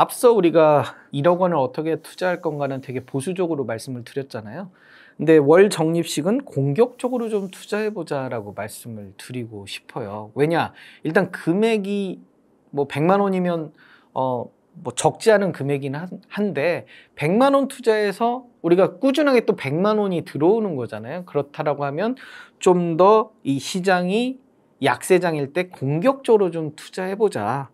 앞서 우리가 1억 원을 어떻게 투자할 건가는 되게 보수적으로 말씀을 드렸잖아요. 근데 월 적립식은 공격적으로 좀 투자해보자라고 말씀을 드리고 싶어요. 왜냐? 일단 금액이 뭐 100만 원이면 어, 뭐 적지 않은 금액이긴 한- 한데 100만 원 투자해서 우리가 꾸준하게 또 100만 원이 들어오는 거잖아요. 그렇다라고 하면 좀 더 이 시장이 약세장일 때 공격적으로 좀 투자해 보자.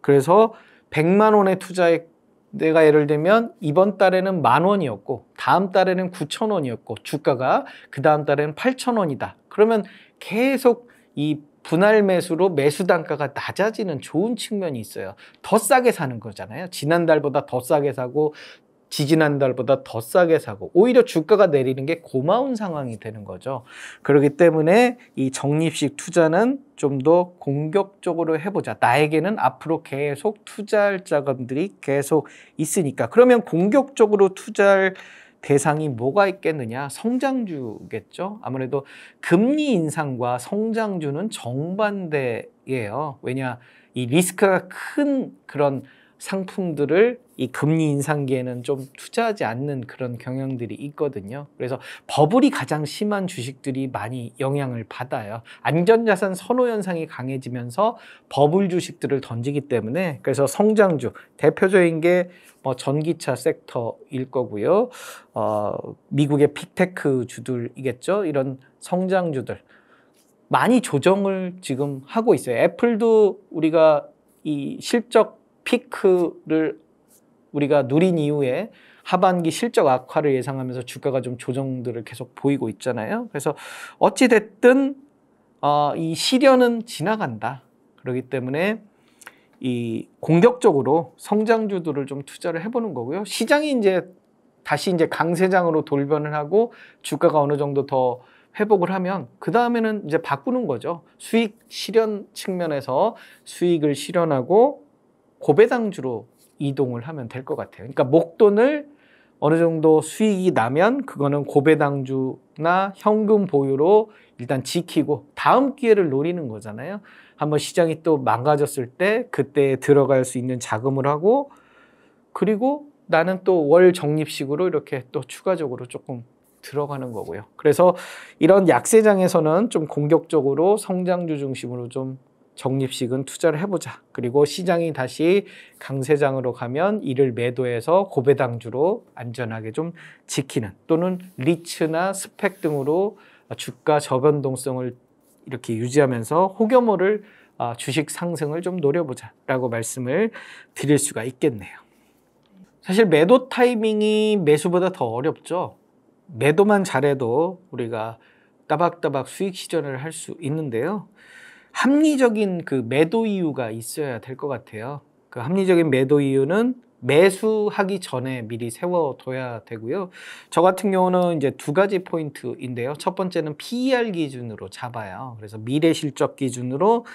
그래서 100만 원에 투자에 내가 예를 들면 이번 달에는 만 원이었고 다음 달에는 9천 원이었고 주가가 그 다음 달에는 8천 원이다. 그러면 계속 이 분할 매수로 매수 단가가 낮아지는 좋은 측면이 있어요. 더 싸게 사는 거잖아요. 지난달보다 더 싸게 사고 지지난달보다 더 싸게 사고 오히려 주가가 내리는 게 고마운 상황이 되는 거죠. 그렇기 때문에 이 적립식 투자는 좀 더 공격적으로 해보자. 나에게는 앞으로 계속 투자할 자금들이 계속 있으니까. 그러면 공격적으로 투자할 대상이 뭐가 있겠느냐? 성장주겠죠. 아무래도 금리 인상과 성장주는 정반대예요. 왜냐? 이 리스크가 큰 그런 상품들을 이 금리 인상기에는 좀 투자하지 않는 그런 경향들이 있거든요. 그래서 버블이 가장 심한 주식들이 많이 영향을 받아요. 안전자산 선호 현상이 강해지면서 버블 주식들을 던지기 때문에 그래서 성장주 대표적인 게 뭐 전기차 섹터일 거고요. 어, 미국의 빅테크 주들이겠죠. 이런 성장주들 많이 조정을 지금 하고 있어요. 애플도 우리가 이 실적 피크를 우리가 누린 이후에 하반기 실적 악화를 예상하면서 주가가 좀 조정들을 계속 보이고 있잖아요. 그래서 어찌 됐든 어, 이 시련은 지나간다. 그렇기 때문에 이 공격적으로 성장주들을 좀 투자를 해보는 거고요. 시장이 이제 다시 이제 강세장으로 돌변을 하고 주가가 어느 정도 더 회복을 하면 그 다음에는 이제 바꾸는 거죠. 수익 실현 측면에서 수익을 실현하고 고배당주로 이동을 하면 될 것 같아요. 그러니까 목돈을 어느 정도 수익이 나면 그거는 고배당주나 현금 보유로 일단 지키고 다음 기회를 노리는 거잖아요. 한번 시장이 또 망가졌을 때 그때 들어갈 수 있는 자금을 하고 그리고 나는 또 월 적립식으로 이렇게 또 추가적으로 조금 들어가는 거고요. 그래서 이런 약세장에서는 좀 공격적으로 성장주 중심으로 좀 적립식은 투자를 해보자. 그리고 시장이 다시 강세장으로 가면 이를 매도해서 고배당주로 안전하게 좀 지키는 또는 리츠나 스펙 등으로 주가 저변동성을 이렇게 유지하면서 혹여모를 아, 주식 상승을 좀 노려보자라고 말씀을 드릴 수가 있겠네요. 사실 매도 타이밍이 매수보다 더 어렵죠. 매도만 잘해도 우리가 따박따박 수익 시전을 할 수 있는데요. 합리적인 그 매도 이유가 있어야 될 것 같아요. 그 합리적인 매도 이유는 매수하기 전에 미리 세워둬야 되고요. 저 같은 경우는 이제 두 가지 포인트인데요. 첫 번째는 PER 기준으로 잡아요. 그래서 미래 실적 기준으로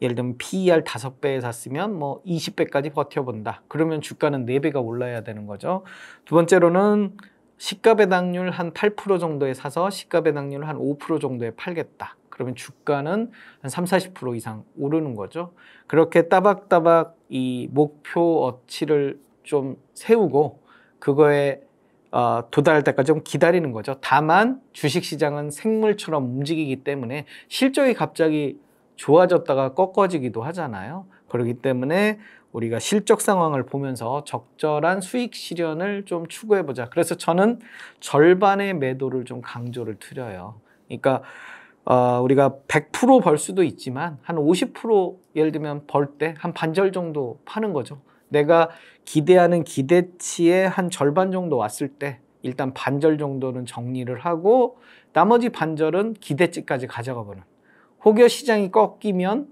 예를 들면 PER 다섯 배에 샀으면 뭐 20배까지 버텨본다. 그러면 주가는 4배가 올라야 되는 거죠. 두 번째로는 시가 배당률 한 8% 정도에 사서 시가 배당률 한 5% 정도에 팔겠다. 그러면 주가는 한 3, 40% 이상 오르는 거죠. 그렇게 따박따박 이 목표 어치를 좀 세우고 그거에 어, 도달할 때까지 좀 기다리는 거죠. 다만 주식 시장은 생물처럼 움직이기 때문에 실적이 갑자기 좋아졌다가 꺾어지기도 하잖아요. 그렇기 때문에 우리가 실적 상황을 보면서 적절한 수익 실현을 좀 추구해 보자. 그래서 저는 절반의 매도를 좀 강조를 드려요. 그러니까 어, 우리가 100%벌 수도 있지만 한 50% 예를 들면 벌 때 한 반절 정도 파는 거죠. 내가 기대하는 기대치의 한 절반 정도 왔을 때 일단 반절 정도는 정리를 하고 나머지 반절은 기대치까지 가져가 보는. 혹여 시장이 꺾이면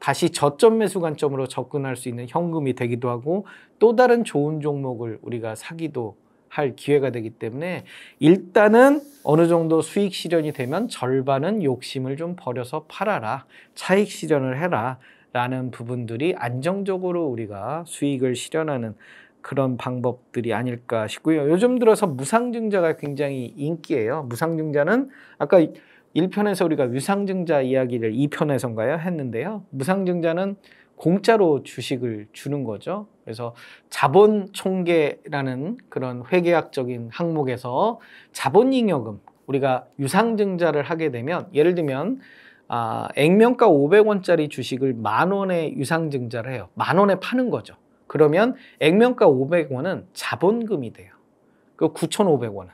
다시 저점 매수 관점으로 접근할 수 있는 현금이 되기도 하고 또 다른 좋은 종목을 우리가 사기도 할 기회가 되기 때문에 일단은 어느 정도 수익 실현이 되면 절반은 욕심을 좀 버려서 팔아라. 차익 실현을 해라. 라는 부분들이 안정적으로 우리가 수익을 실현하는 그런 방법들이 아닐까 싶고요. 요즘 들어서 무상증자가 굉장히 인기예요. 무상증자는 아까 1편에서 우리가 유상증자 이야기를 2편에서인가요? 했는데요. 무상증자는 공짜로 주식을 주는 거죠. 그래서 자본 총계라는 그런 회계학적인 항목에서 자본 잉여금 우리가 유상증자를 하게 되면 예를 들면 아, 액면가 500원짜리 주식을 만 원에 유상증자를 해요. 만 원에 파는 거죠. 그러면 액면가 500원은 자본금이 돼요. 그 9,500원은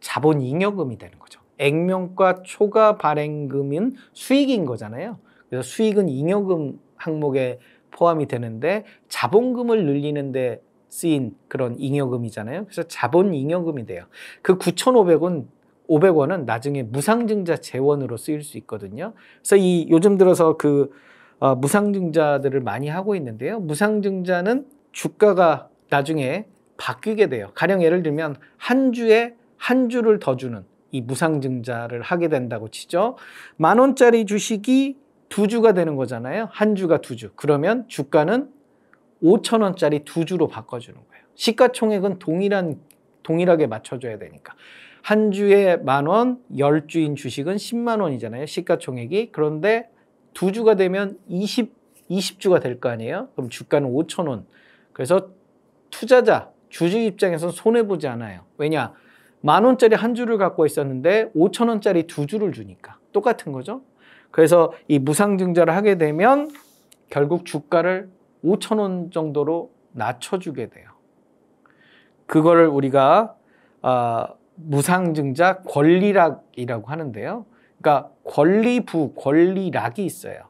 자본 잉여금이 되는 거죠. 액면가 초과 발행금은 수익인 거잖아요. 그래서 수익은 잉여금 항목에 포함이 되는데 자본금을 늘리는데 쓰인 그런 잉여금이잖아요. 그래서 자본 잉여금이 돼요. 그 9,500원 500원은 나중에 무상증자 재원으로 쓰일 수 있거든요. 그래서 이 요즘 들어서 그 어, 무상증자들을 많이 하고 있는데요. 무상증자는 주가가 나중에 바뀌게 돼요. 가령 예를 들면 한 주에 한 주를 더 주는 이 무상증자를 하게 된다고 치죠. 만 원짜리 주식이 두 주가 되는 거잖아요. 한 주가 두 주. 그러면 주가는 5천 원짜리 두 주로 바꿔주는 거예요. 시가총액은 동일한 동일하게 맞춰줘야 되니까. 한 주에 만 원, 열 주인 주식은 10만 원이잖아요. 시가총액이. 그런데 두 주가 되면 20, 20주가 될 거 아니에요? 그럼 주가는 5천 원. 그래서 투자자, 주주 입장에서 손해보지 않아요. 왜냐? 만 원짜리 한 주를 갖고 있었는데 5천 원짜리 두 주를 주니까. 똑같은 거죠. 그래서 이 무상증자를 하게 되면 결국 주가를 5천 원 정도로 낮춰주게 돼요. 그거를 우리가 어, 무상증자 권리락이라고 하는데요. 그러니까 권리부, 권리락이 있어요.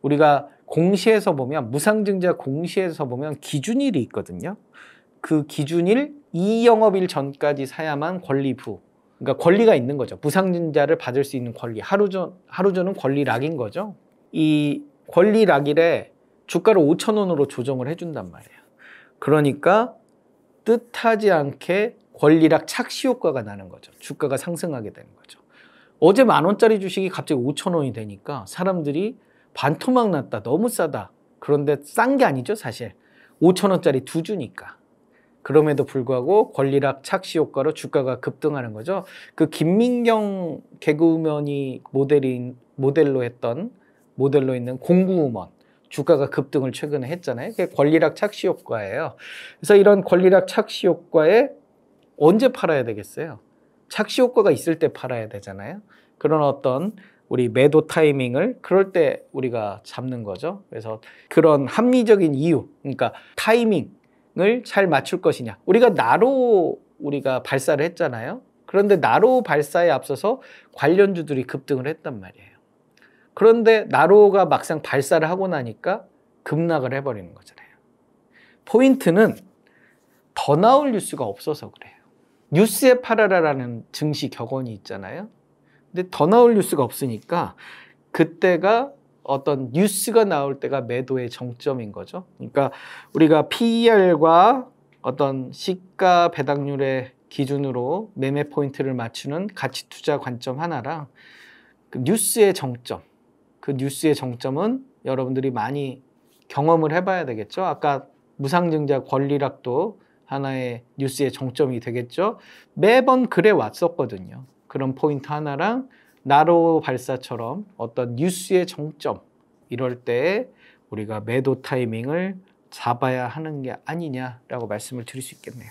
우리가 공시에서 보면 무상증자 공시에서 보면 기준일이 있거든요. 그 기준일 이영업일 전까지 사야만 권리부. 그러니까 권리가 있는 거죠. 무상증자를 받을 수 있는 권리. 하루 전 하루 전은 권리락인 거죠. 이 권리락일에 주가를 5천 원으로 조정을 해준단 말이에요. 그러니까 뜻하지 않게 권리락 착시 효과가 나는 거죠. 주가가 상승하게 되는 거죠. 어제 만 원짜리 주식이 갑자기 5천 원이 되니까 사람들이 반토막 났다. 너무 싸다. 그런데 싼 게 아니죠, 사실. 5천 원짜리 두 주니까. 그럼에도 불구하고 권리락 착시 효과로 주가가 급등하는 거죠. 그 김민경 개그우먼이 모델인 모델로 했던 모델로 있는 공구우먼 주가가 급등을 최근에 했잖아요. 그게 권리락 착시 효과예요. 그래서 이런 권리락 착시 효과에 언제 팔아야 되겠어요? 착시 효과가 있을 때 팔아야 되잖아요. 그런 어떤 우리 매도 타이밍을 그럴 때 우리가 잡는 거죠. 그래서 그런 합리적인 이유, 그러니까 타이밍 을 잘 맞출 것이냐. 우리가 나로 우리가 발사를 했잖아요. 그런데 나로 발사에 앞서서 관련주들이 급등을 했단 말이에요. 그런데 나로가 막상 발사를 하고 나니까 급락을 해버리는 거잖아요. 포인트는 더 나올 뉴스가 없어서 그래요. 뉴스에 팔아라라는 증시 격언이 있잖아요. 근데 더 나올 뉴스가 없으니까 그때가 어떤 뉴스가 나올 때가 매도의 정점인 거죠. 그러니까 우리가 PER과 어떤 시가 배당률의 기준으로 매매 포인트를 맞추는 가치 투자 관점 하나랑 그 뉴스의 정점, 그 뉴스의 정점은 여러분들이 많이 경험을 해봐야 되겠죠. 아까 무상증자 권리락도 하나의 뉴스의 정점이 되겠죠. 매번 그래 왔었거든요. 그런 포인트 하나랑 나로 발사처럼 어떤 뉴스의 정점 이럴 때 우리가 매도 타이밍을 잡아야 하는 게 아니냐라고 말씀을 드릴 수 있겠네요.